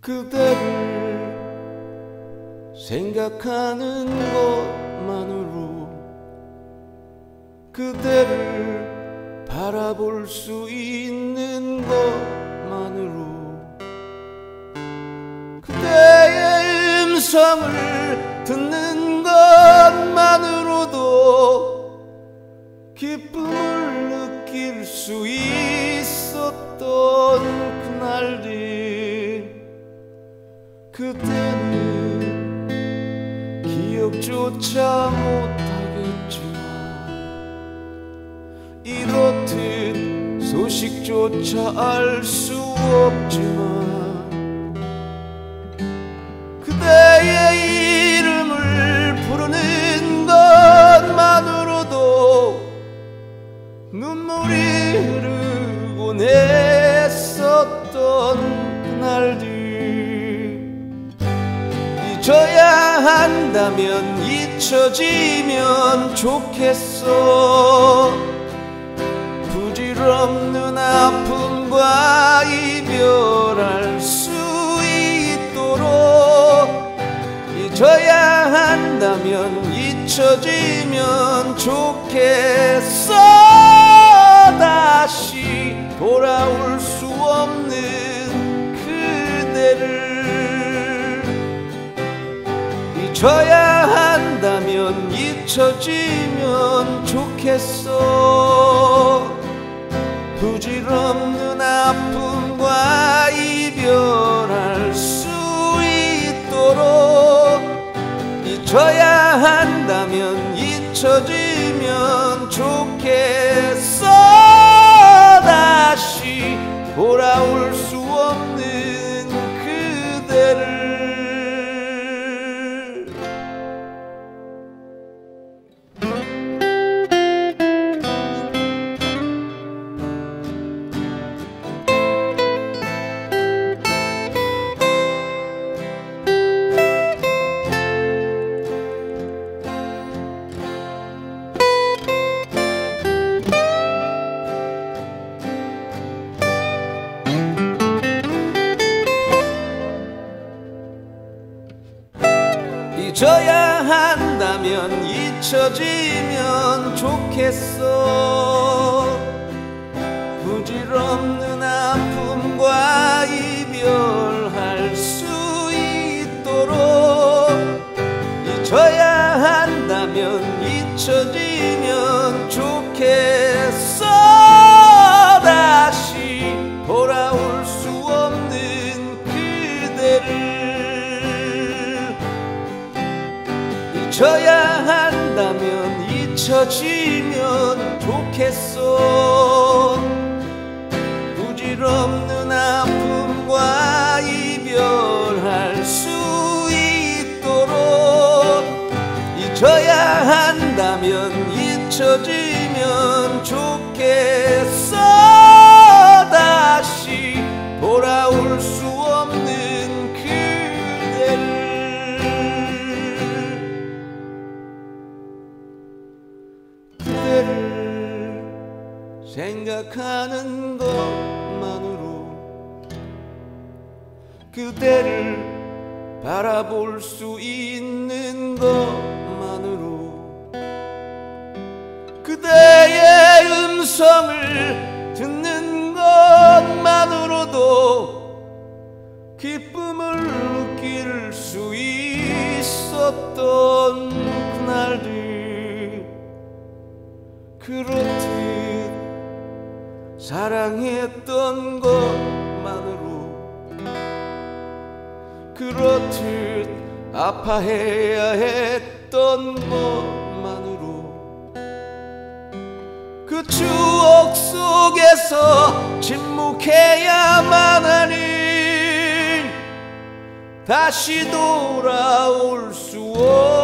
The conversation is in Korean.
그대를 생각하는 것만으로 그대를 바라볼 수 있는 것만으로 그대의 음성을 듣는 것만으로도 기쁨을 느낄 수 있었던 그날들 그때는 기억조차 못하겠지만 이렇듯 소식조차 알 수 없지만 잊어야 한다면 잊혀지면 좋겠어 부질없는 아픔과 이별할 수 있도록 잊어야 한다면 잊혀지면 좋겠어 다시 돌아올 수 없는 그대를 잊어야 한다면 잊혀지면 좋겠어 부질없는 아픔과 이별할 수 있도록 잊어야 한다면 잊혀지면 좋겠어 다시 돌아올 수 잊어야 한다면 잊혀지면 좋겠어 부질없는 아픔과 이별할 수 있도록 잊어야 한다면 잊혀지면 좋겠어 잊어야 한다면 잊혀지면 좋겠어 부질없는 아픔과 이별할 수 있도록 잊어야 한다면 잊혀지면 좋겠어 다시 돌아올 수 생각하는 것만으로 그대를 바라볼 수 있는 것만으로 그대의 음성을 듣는 것만으로도 기쁨을 느낄 수 있었던 그날들. 그렇듯 사랑했던 것만으로 그렇듯 아파해야 했던 것만으로 그 추억 속에서 침묵해야만 하니 다시 돌아올 수 없.